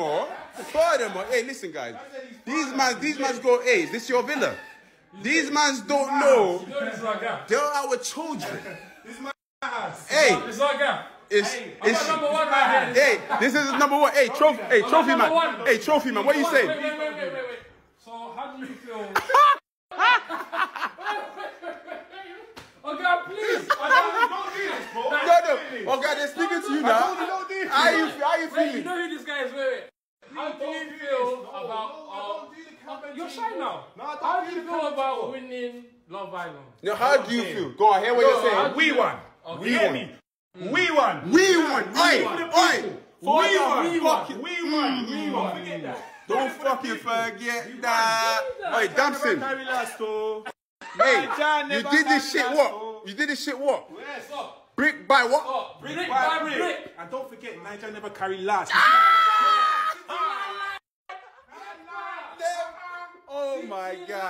more. Furthermore, hey, listen, guys. These mans, these mans go, hey, is this your villa? These mans don't know You know this is our gap. they're our children. This is my house. Hey, This is our gap. it's, it's, number one right here. hey, this is number one. Hey, trophy, hey, trophy man. Hey, trophy man. What you saying? Wait, wait, wait, wait, wait. So how do you feel? okay, please. Don't do this, bro. No, no. Okay, they're speaking to you now. Don't. How you, how you Wait, you feeling? know who this guy is? Wait, wait. How do you feel about? Uh, you're shy now. No, I don't How do do you feel about before. winning Love Island? No, how do you feel? Go on, hear what you're saying. We won. Okay. You hear me? We won. We won. Oi, oi. We won. We We won. won. We won. Hmm. We won. Forget that. Don't fucking forget that. Oi, Damson. Carry last, though. Hey, you did this shit what? You did this shit what? Yes, up. Brick by what? Brick Brick by by brick. brick. And don't forget, Naija never carry last. Ah! Oh my god.